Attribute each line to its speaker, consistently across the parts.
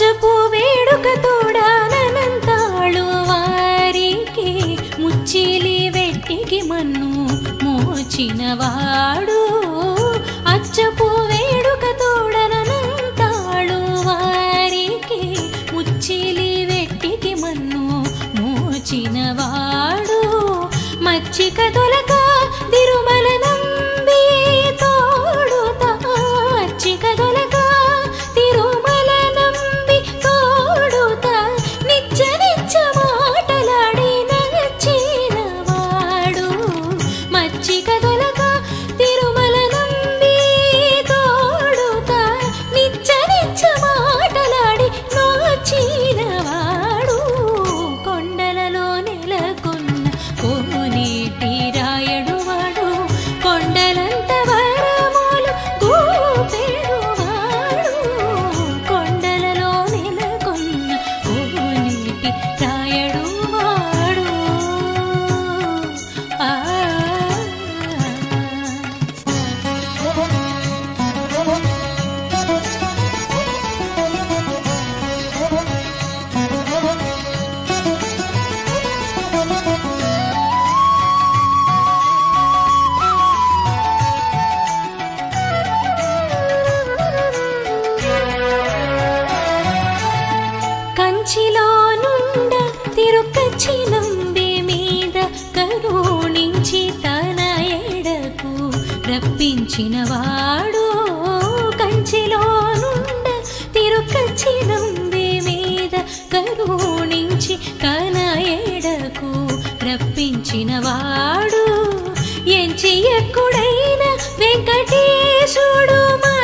Speaker 1: పచ్చపు వేడుక తోడానంతాళు వారికి ముచ్చిలి వెట్టికి మన్ను మోచినవాడు. రప్పించిన వాడు కంచిలోనుండ తిరుకచ్చినంబే మీద కరుణించి కనయడకు రప్పించిన వాడు ఎంచి ఎక్కుడైన వెంకటేశుడు మా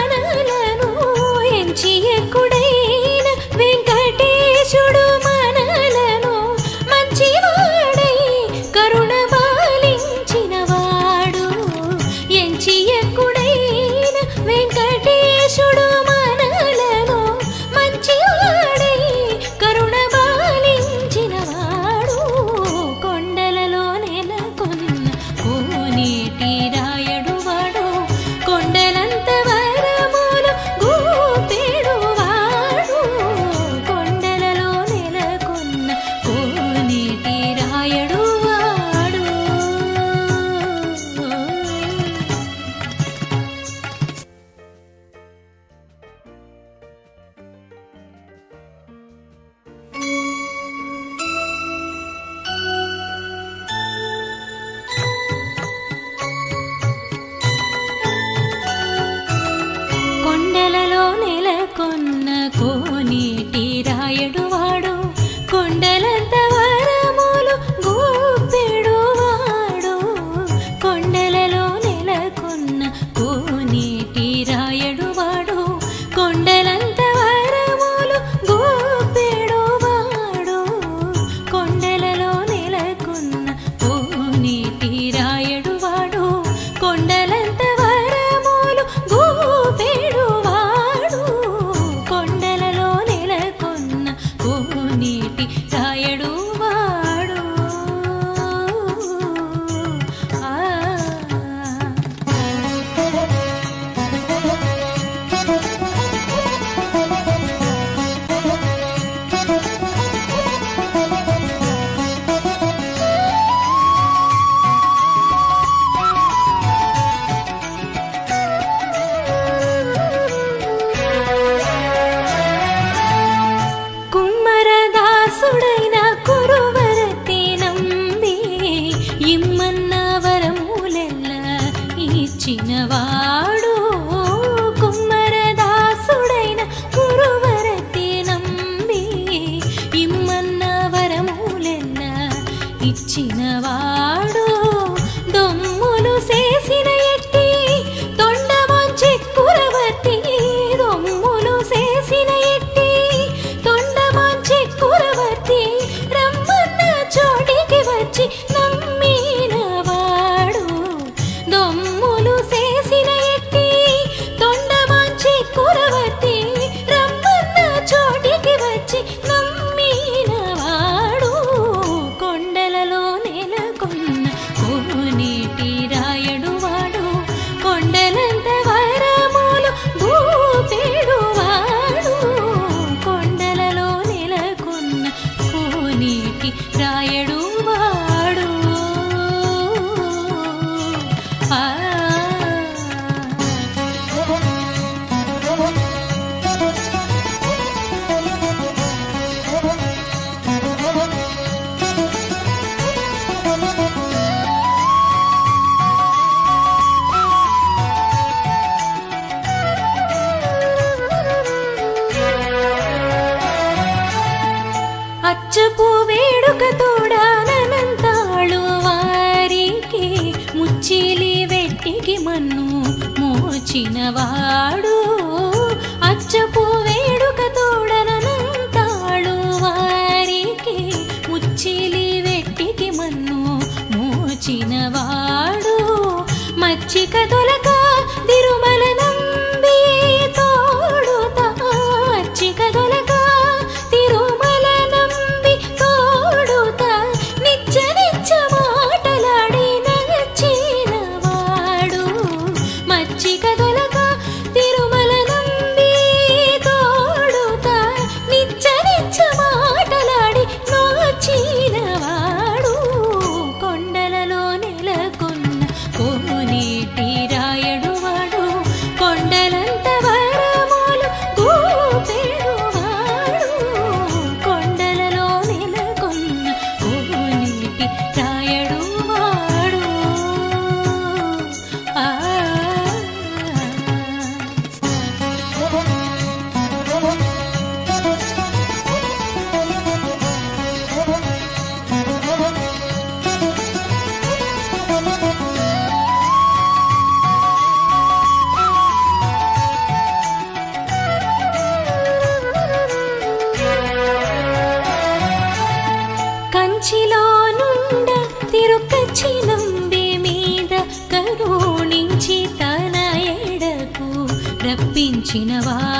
Speaker 1: రప్పించినవాడు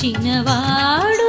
Speaker 1: சின்னவாடு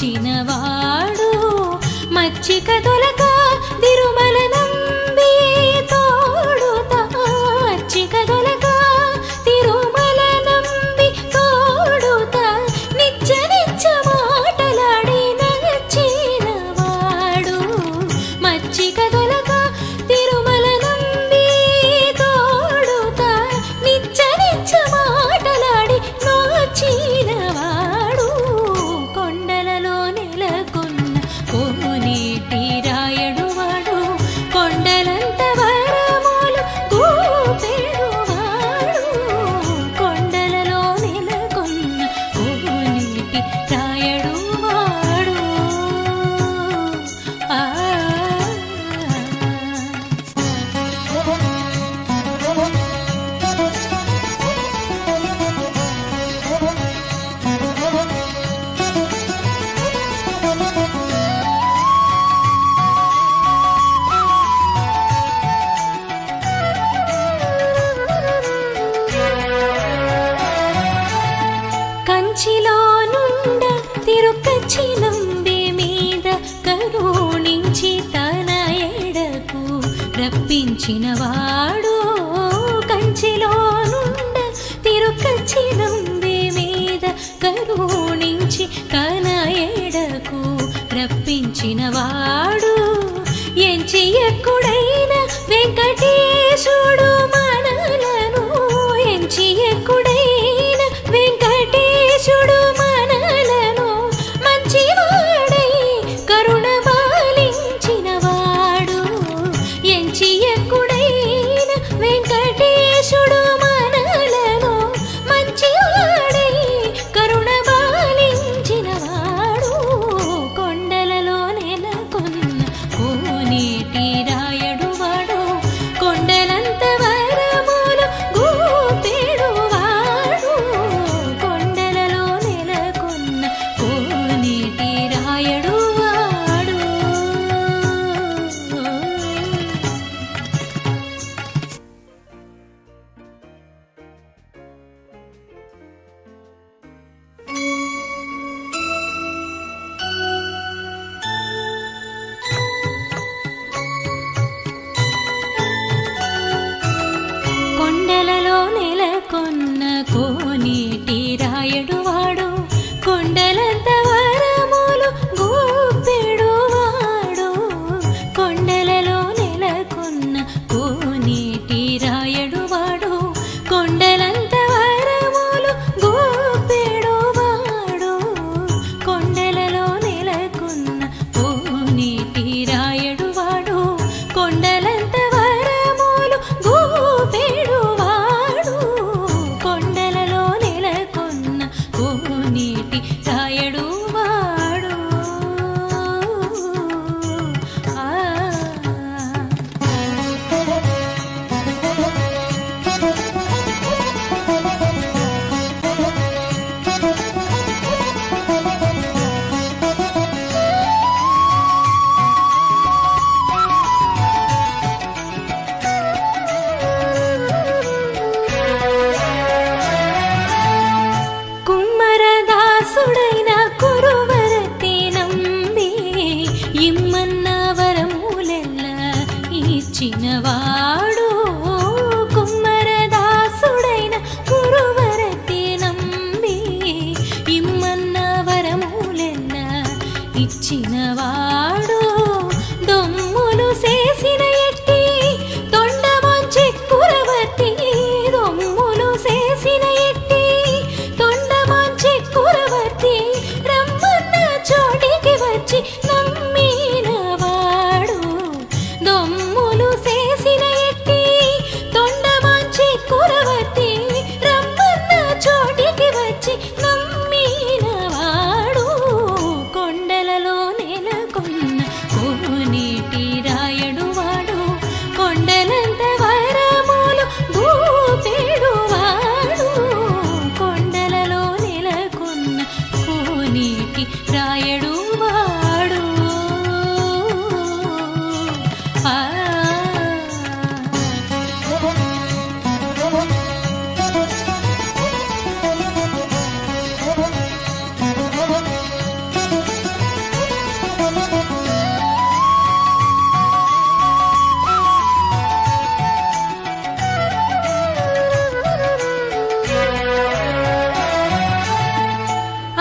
Speaker 1: మోచినవాడు మచ్చిక తొలక తిరుమల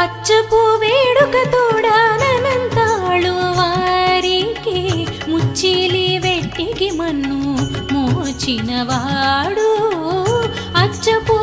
Speaker 1: పచ్చపు వేడుక తోడానంతాళు వారికి. ముచ్చిలి వెట్టికి మన్ను మోచినవాడు. అచ్చపు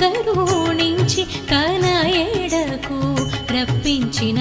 Speaker 1: కరుణించి తన ఎడకు రప్పించిన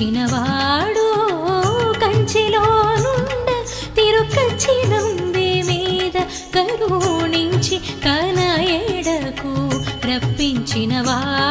Speaker 1: చిన్నవాడు కంచిలో నుండ తిరుకచ్చి మీద కరుణించి కన ఎడకు రప్పించినవాడు.